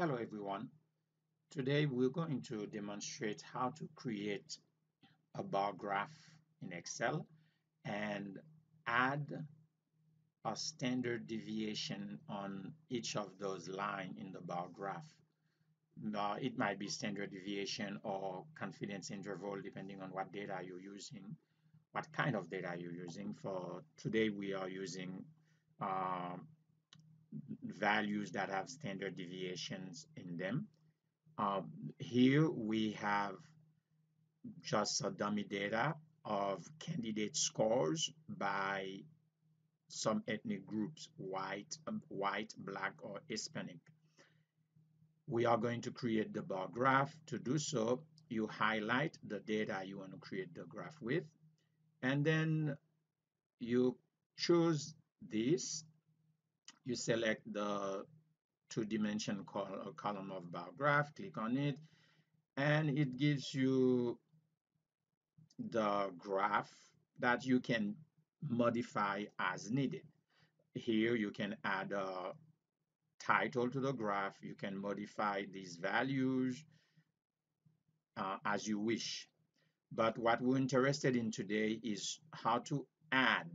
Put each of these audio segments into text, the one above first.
Hello everyone. Today we're going to demonstrate how to create a bar graph in Excel and add a standard deviation on each of those lines in the bar graph. Now, it might be standard deviation or confidence interval depending on what data you're using, what kind of data you're using. For today we are using uh, values that have standard deviations in them. Uh, here we have just a dummy data of candidate scores by some ethnic groups, white, um, white, black, or Hispanic. We are going to create the bar graph. To do so, you highlight the data you want to create the graph with, and then you choose this you select the two-dimension col uh, column of bar graph, click on it, and it gives you the graph that you can modify as needed. Here you can add a title to the graph, you can modify these values uh, as you wish. But what we're interested in today is how to add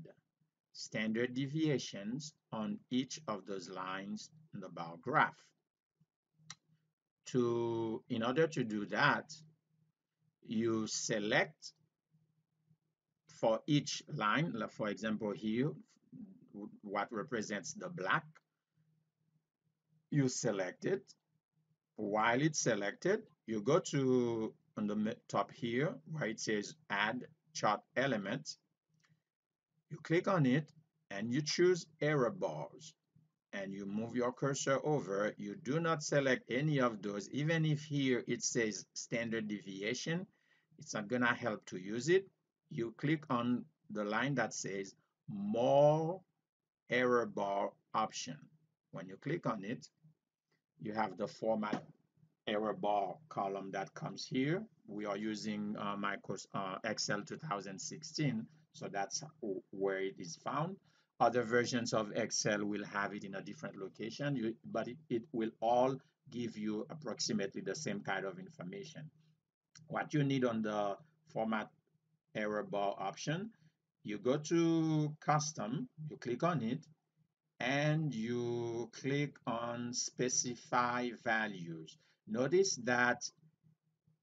standard deviations on each of those lines in the bar graph. To, in order to do that, you select for each line, for example here, what represents the black, you select it. While it's selected, you go to on the top here where it says add chart element you click on it and you choose error bars and you move your cursor over. You do not select any of those. Even if here it says standard deviation, it's not going to help to use it. You click on the line that says more error bar option. When you click on it, you have the format error bar column that comes here. We are using uh, Microsoft uh, Excel 2016, so that's where it is found. Other versions of Excel will have it in a different location, you, but it, it will all give you approximately the same kind of information. What you need on the format error bar option, you go to custom, you click on it, and you click on specify values. Notice that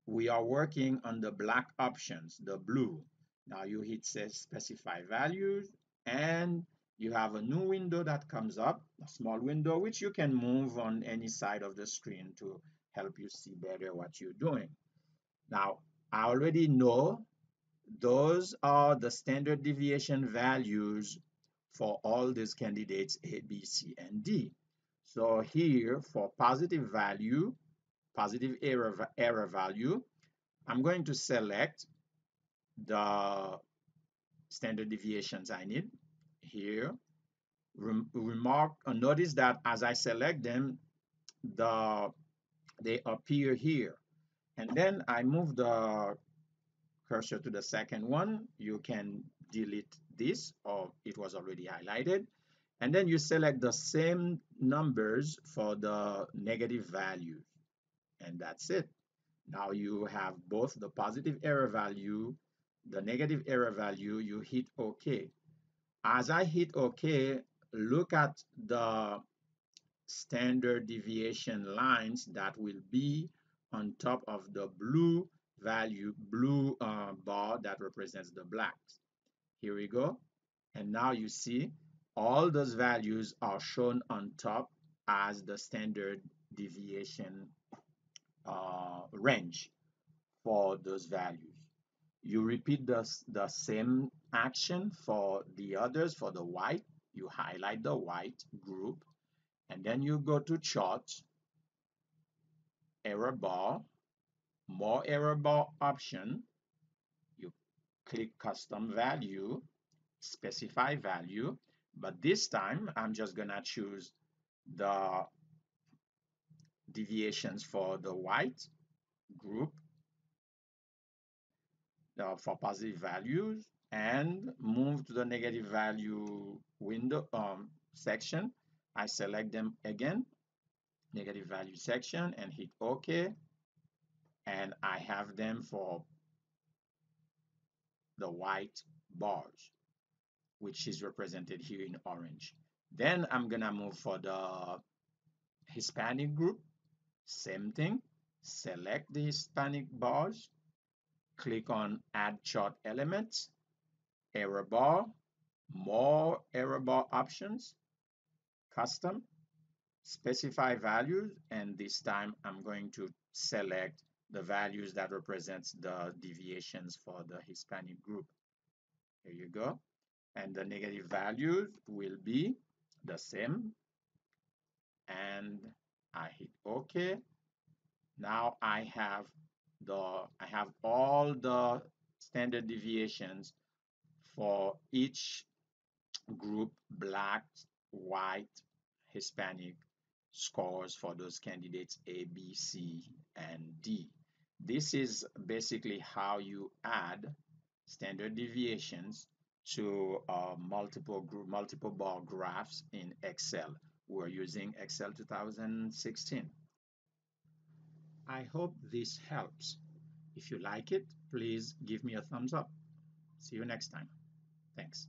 we are working on the black options, the blue. Now you hit specify values and you have a new window that comes up, a small window, which you can move on any side of the screen to help you see better what you're doing. Now, I already know those are the standard deviation values for all these candidates A, B, C, and D. So here for positive value, positive error, error value, I'm going to select the standard deviations I need here. Rem remark, uh, notice that as I select them, the they appear here. And then I move the cursor to the second one. You can delete this or it was already highlighted. And then you select the same numbers for the negative values. And that's it. Now you have both the positive error value the negative error value, you hit OK. As I hit OK, look at the standard deviation lines that will be on top of the blue value, blue uh, bar that represents the blacks. Here we go. And now you see all those values are shown on top as the standard deviation uh, range for those values. You repeat the, the same action for the others, for the white. You highlight the white group, and then you go to chart, error bar, more error bar option. You click custom value, specify value, but this time I'm just gonna choose the deviations for the white group uh, for positive values and move to the negative value window um, section. I select them again negative value section and hit OK. And I have them for the white bars, which is represented here in orange. Then I'm gonna move for the Hispanic group. Same thing. Select the Hispanic bars. Click on Add Chart Elements, Error Bar, More Error Bar Options, Custom, Specify Values, and this time I'm going to select the values that represents the deviations for the Hispanic group. Here you go. And the negative values will be the same. And I hit OK. Now I have the I have all the standard deviations for each group black, white, Hispanic scores for those candidates A, B, C, and D. This is basically how you add standard deviations to uh, multiple group, multiple bar graphs in Excel. We're using Excel 2016. I hope this helps. If you like it, please give me a thumbs up. See you next time. Thanks.